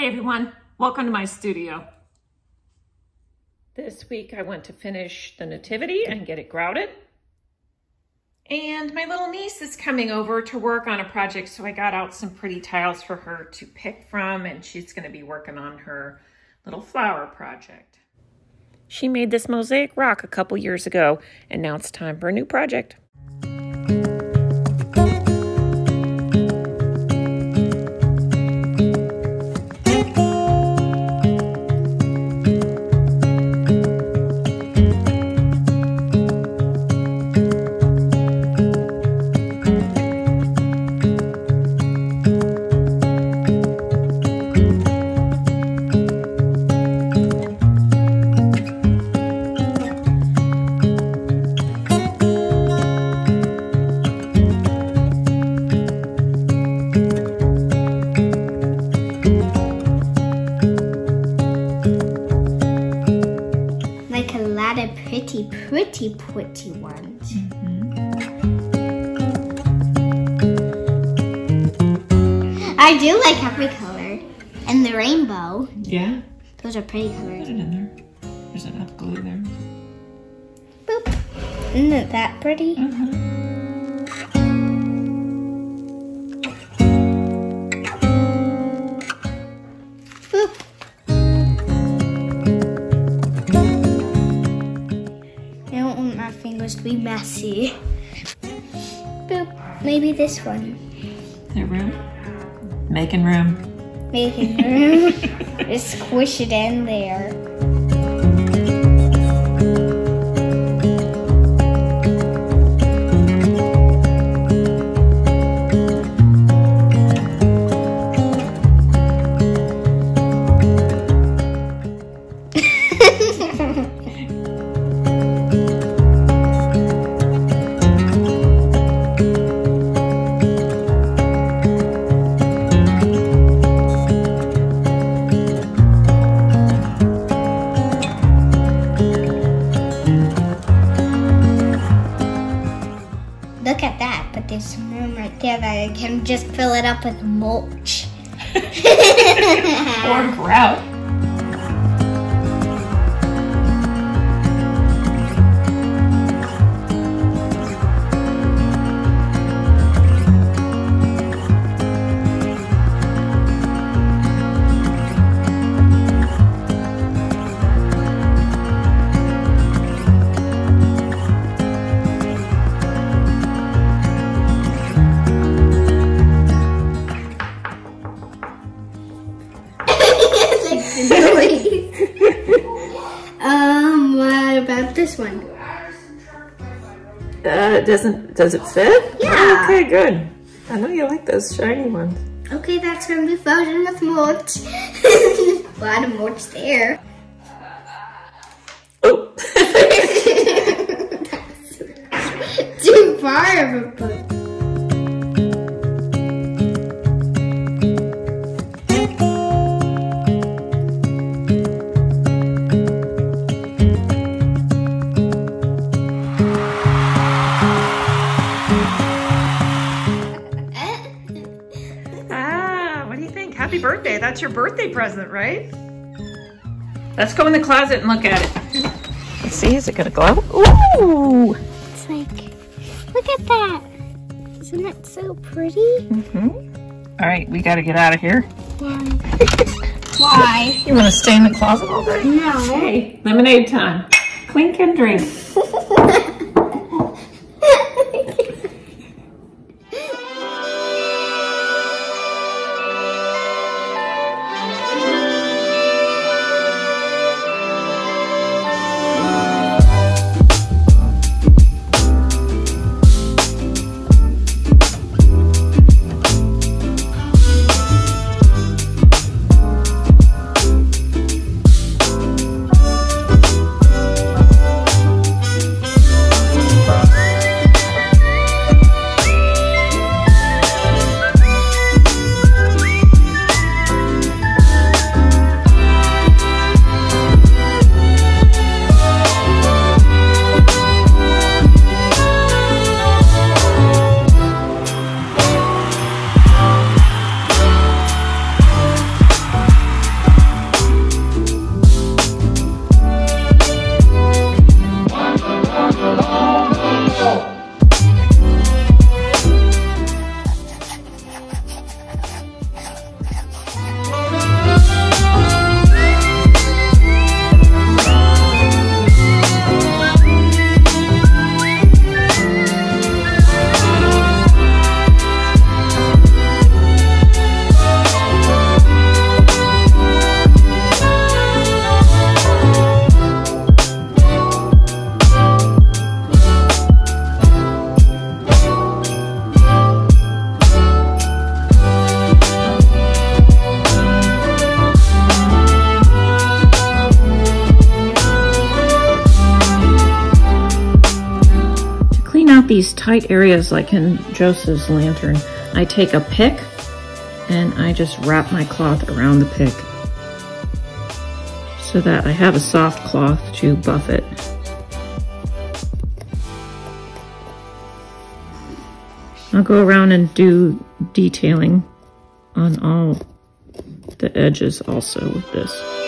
Hey everyone, welcome to my studio. This week I went to finish the nativity and get it grouted. And my little niece is coming over to work on a project, so I got out some pretty tiles for her to pick from, and she's gonna be working on her little flower project. She made this mosaic rock a couple years ago, and now it's time for a new project. Pretty, pretty ones. Mm-hmm. I do like every color. And the rainbow. Yeah, Those are pretty colors. put it in there. There's enough glue there. Boop. Isn't it that pretty? Boop. To be messy. Boop. Maybe this one. There room? Making room. Making room. Just squish it in there. Just fill it up with mulch. Or grout. Uh, doesn't, does it fit? Yeah. Okay, good. I know you like those shiny ones. Okay, that's gonna be in with mulch. A lot of mulch there. Oh. Too far of a book. Birthday. That's your birthday present, right? Let's go in the closet and look at it. Let's see, is it gonna glow? Ooh! It's like, look at that. Isn't that so pretty? Mm-hmm. All right, we gotta get out of here. Why? You wanna stay in the closet all day? No. Hey, lemonade time. Clink and drink. these tight areas like in Joseph's lantern, I take a pick and I just wrap my cloth around the pick so that I have a soft cloth to buff it. I'll go around and do detailing on all the edges also with this.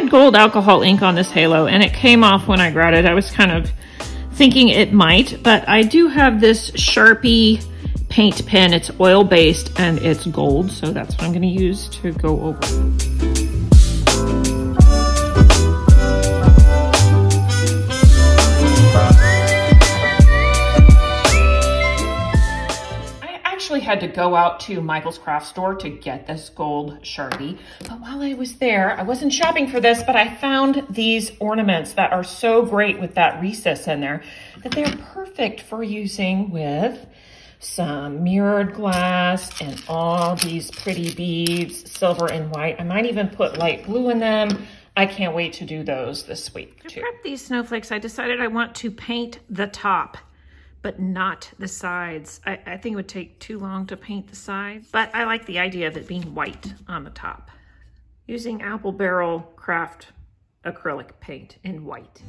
Had gold alcohol ink on this halo and it came off when I it. I was kind of thinking it might, but I do have this Sharpie paint pen. It's oil-based and it's gold, so that's what I'm gonna use to go over. Actually had to go out to Michael's craft store to get this gold Sharpie. But while I was there, I wasn't shopping for this, but I found these ornaments that are so great with that recess in there that they're perfect for using with some mirrored glass and all these pretty beads, silver and white. I might even put light blue in them. I can't wait to do those this week too. To prep these snowflakes, I decided I want to paint the top but not the sides. I, I think it would take too long to paint the sides, but I like the idea of it being white on the top. Using Apple Barrel Craft acrylic paint in white.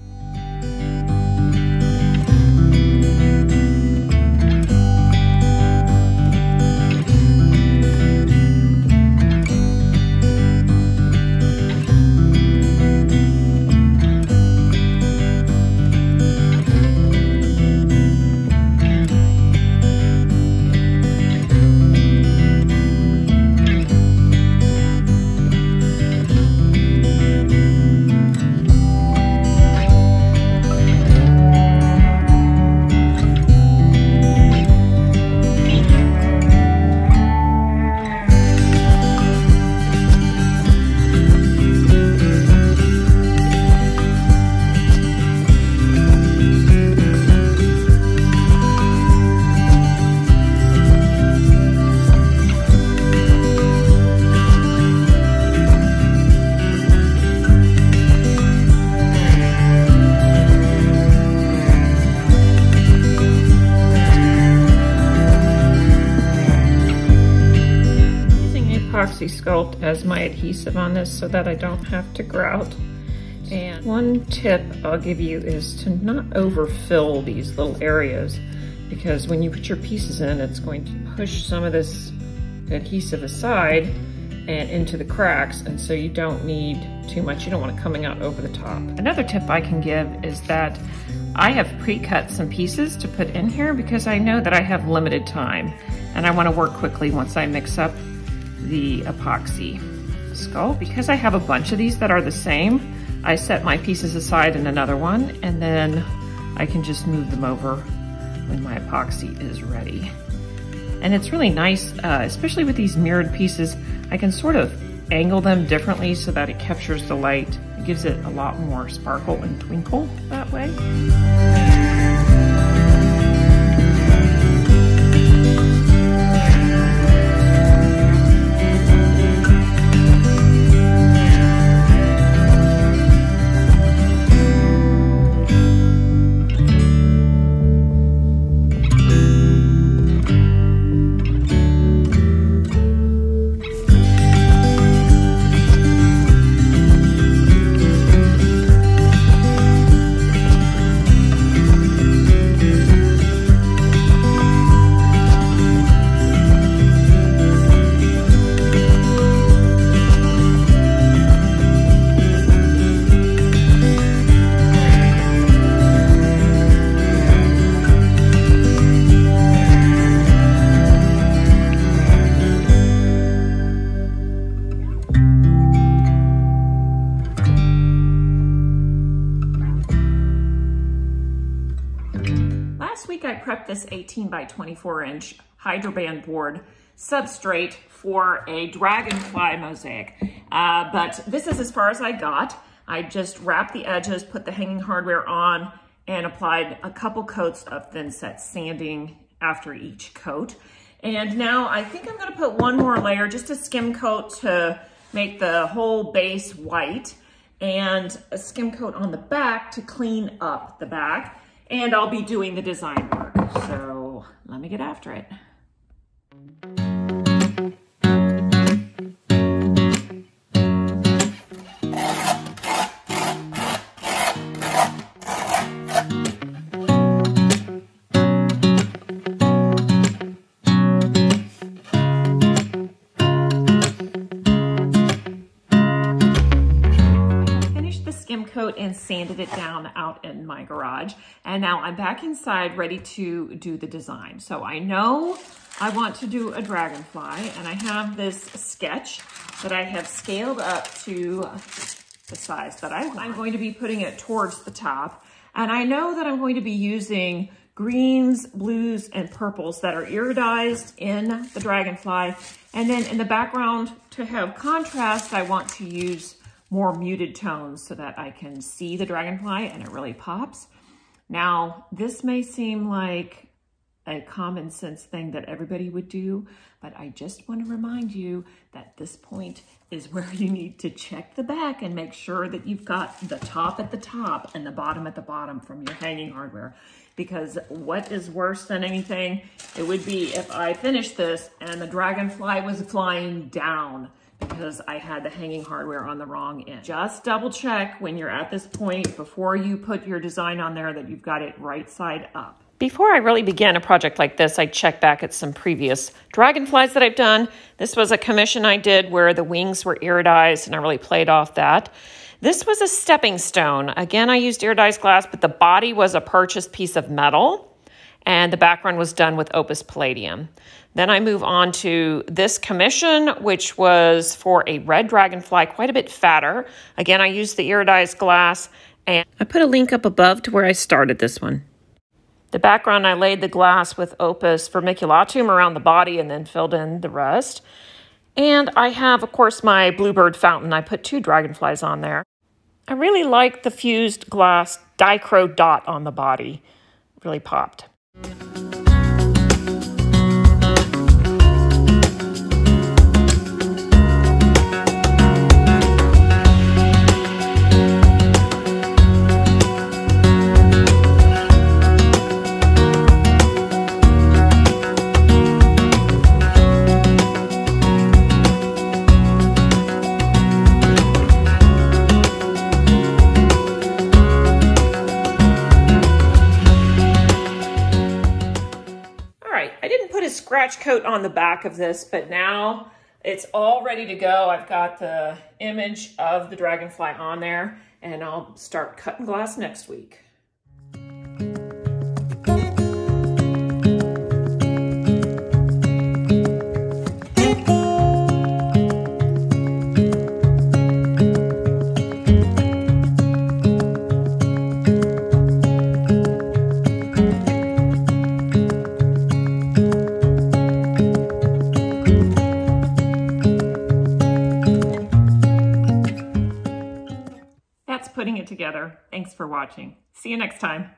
Sculpt as my adhesive on this so that I don't have to grout. And one tip I'll give you is to not overfill these little areas because when you put your pieces in, it's going to push some of this adhesive aside and into the cracks and so you don't need too much. You don't want it coming out over the top. Another tip I can give is that I have pre-cut some pieces to put in here because I know that I have limited time and I want to work quickly once I mix up the epoxy Sculpt. Because I have a bunch of these that are the same, I set my pieces aside in another one and then I can just move them over when my epoxy is ready. And it's really nice, uh, especially with these mirrored pieces, I can sort of angle them differently so that it captures the light. It gives it a lot more sparkle and twinkle that way. This 18 by 24 inch Hydro Ban board substrate for a dragonfly mosaic. Uh, but this is as far as I got. I just wrapped the edges, put the hanging hardware on, and applied a couple coats of thin set sanding after each coat. And now I think I'm gonna put one more layer, just a skim coat to make the whole base white. and a skim coat on the back to clean up the back. And I'll be doing the design work. So let me get after it. And sanded it down out in my garage. And now I'm back inside ready to do the design. So I know I want to do a dragonfly and I have this sketch that I have scaled up to the size that I want. I'm going to be putting it towards the top. And I know that I'm going to be using greens, blues, and purples that are iridized in the dragonfly. And then in the background, to have contrast, I want to use more muted tones so that I can see the dragonfly and it really pops. Now, this may seem like a common sense thing that everybody would do, but I just want to remind you that this point is where you need to check the back and make sure that you've got the top at the top and the bottom at the bottom from your hanging hardware. Because what is worse than anything, it would be if I finished this and the dragonfly was flying down because I had the hanging hardware on the wrong end. Just double check when you're at this point before you put your design on there that you've got it right side up. Before I really began a project like this, I check back at some previous dragonflies that I've done. This was a commission I did where the wings were iridized and I really played off that. This was a stepping stone. Again, I used iridized glass, but the body was a purchased piece of metal and the background was done with Opus Palladianum. Then I move on to this commission, which was for a red dragonfly, quite a bit fatter. Again, I used the iridized glass, and I put a link up above to where I started this one. The background, I laid the glass with Opus vermiculatum around the body and then filled in the rest. And I have, of course, my bluebird fountain. I put two dragonflies on there. I really like the fused glass dichro dot on the body. Really popped. Yeah. Scratch coat on the back of this, but now it's all ready to go. I've got the image of the dragonfly on there and I'll start cutting glass next week. Watching. See you next time.